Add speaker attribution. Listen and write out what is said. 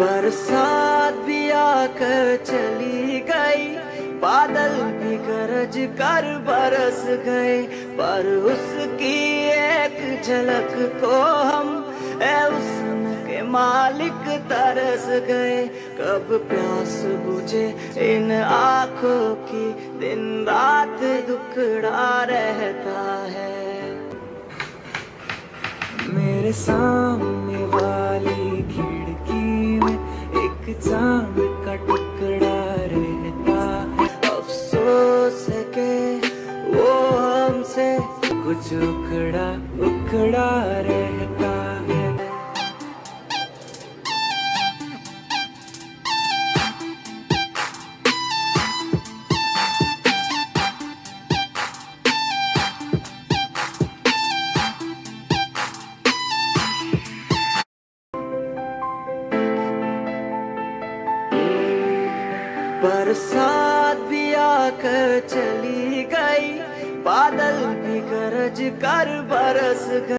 Speaker 1: बरसात भी आकर चली गई। बादल भी गरज कर बरस गए। पर उसकी एक झलक को हम ए उसके मालिक तरस गए। कब प्यास बुझे इन आँखों की, दिन रात दुखड़ा रहता है। मेरे सामने चाँद का टुकड़ा रहता अफसोस है के वो हमसे कुछ उखड़ा उखड़ा रहता बरसात भी आकर चली गई। बादल भी गरज कर बरस गए।